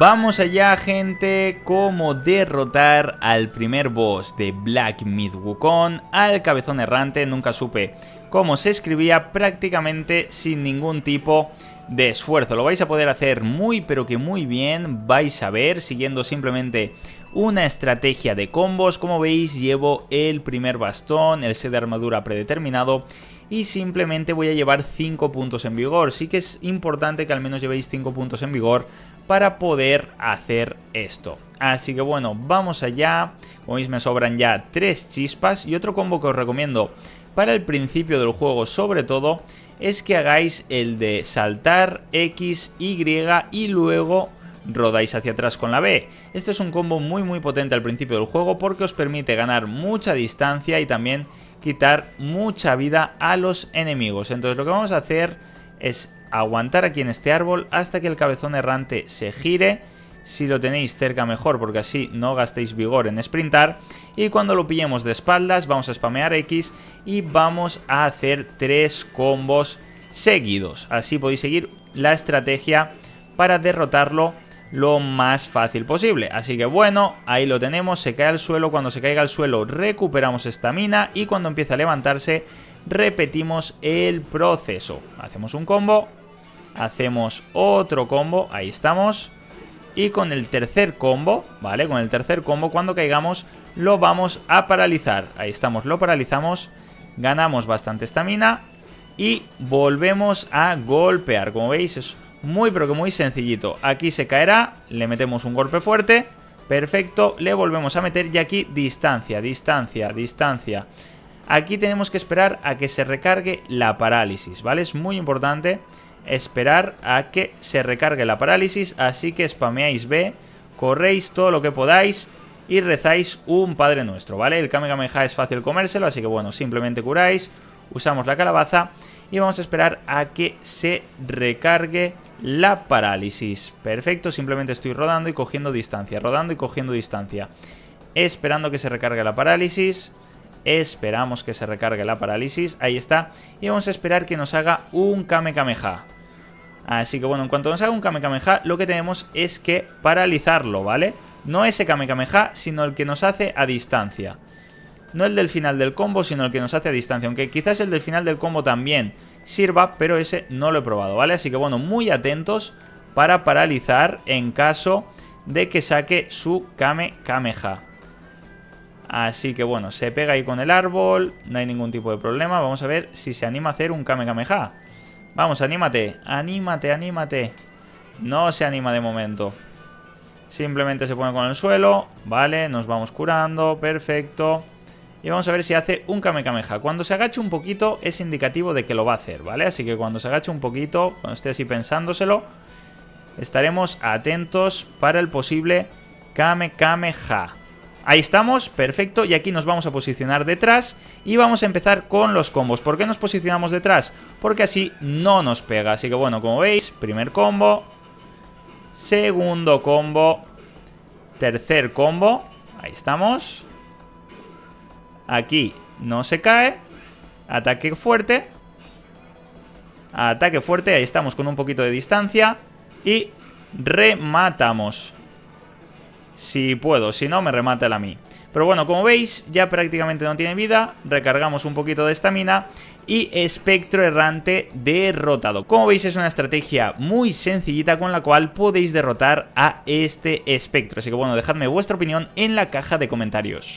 Vamos allá gente, cómo derrotar al primer boss de Black Myth Wukong, al cabezón errante, nunca supe cómo se escribía prácticamente sin ningún tipo de esfuerzo. Lo vais a poder hacer muy pero que muy bien, vais a ver, siguiendo simplemente una estrategia de combos. Como veis llevo el primer bastón, el set de armadura predeterminado y simplemente voy a llevar 5 puntos en vigor. Sí que es importante que al menos llevéis 5 puntos en vigor para poder hacer esto. Así que bueno, vamos allá. Como veis me sobran ya 3 chispas y otro combo que os recomiendo para el principio del juego sobre todo es que hagáis el de saltar X, Y y luego rodáis hacia atrás con la B. Este es un combo muy muy potente al principio del juego porque os permite ganar mucha distancia y también quitar mucha vida a los enemigos. Entonces lo que vamos a hacer es aguantar aquí en este árbol hasta que el cabezón errante se gire. Si lo tenéis cerca mejor porque así no gastéis vigor en sprintar. Y cuando lo pillemos de espaldas vamos a spamear X y vamos a hacer tres combos seguidos. Así podéis seguir la estrategia para derrotarlo lo más fácil posible. Así que bueno, ahí lo tenemos, se cae al suelo, cuando se caiga al suelo recuperamos estamina y cuando empieza a levantarse repetimos el proceso. Hacemos un combo, hacemos otro combo, ahí estamos. Y con el tercer combo, ¿vale? Con el tercer combo, cuando caigamos, lo vamos a paralizar. Ahí estamos, lo paralizamos, ganamos bastante estamina y volvemos a golpear. Como veis, es muy pero que muy sencillito. Aquí se caerá, le metemos un golpe fuerte, perfecto, le volvemos a meter y aquí distancia, distancia, distancia. Aquí tenemos que esperar a que se recargue la parálisis, ¿vale? Es muy importante esperar a que se recargue la parálisis, así que spameáis B, corréis todo lo que podáis y rezáis un Padre Nuestro, ¿vale? El Kamehameha es fácil comérselo, así que bueno, simplemente curáis, usamos la calabaza y vamos a esperar a que se recargue la parálisis. Perfecto, simplemente estoy rodando y cogiendo distancia, rodando y cogiendo distancia. Esperando que se recargue la parálisis. Esperamos que se recargue la parálisis. Ahí está. Y vamos a esperar que nos haga un Kame Kameha. Así que bueno, en cuanto nos haga un Kame Kameha, lo que tenemos es que paralizarlo, ¿vale? No ese Kame Kameha, sino el que nos hace a distancia. No el del final del combo, sino el que nos hace a distancia. Aunque quizás el del final del combo también sirva, pero ese no lo he probado, ¿vale? Así que bueno, muy atentos para paralizar en caso de que saque su Kame Kameha. Así que bueno, se pega ahí con el árbol, no hay ningún tipo de problema. Vamos a ver si se anima a hacer un Kame Kameha. Vamos, anímate, anímate, anímate. No se anima de momento. Simplemente se pone con el suelo, vale, nos vamos curando, perfecto. Y vamos a ver si hace un Kame Kameha. Cuando se agache un poquito es indicativo de que lo va a hacer, ¿vale? Así que cuando se agache un poquito, cuando esté así pensándoselo, estaremos atentos para el posible Kame Kameha. Ahí estamos, perfecto, y aquí nos vamos a posicionar detrás y vamos a empezar con los combos. ¿Por qué nos posicionamos detrás? Porque así no nos pega, así que bueno, como veis, primer combo, segundo combo, tercer combo, ahí estamos. Aquí no se cae, ataque fuerte, ataque fuerte, ahí estamos con un poquito de distancia y rematamos. Si puedo, si no me remata el a mí. Pero bueno, como veis, ya prácticamente no tiene vida. Recargamos un poquito de estamina. Y espectro errante derrotado. Como veis, es una estrategia muy sencillita con la cual podéis derrotar a este espectro. Así que bueno, dejadme vuestra opinión en la caja de comentarios.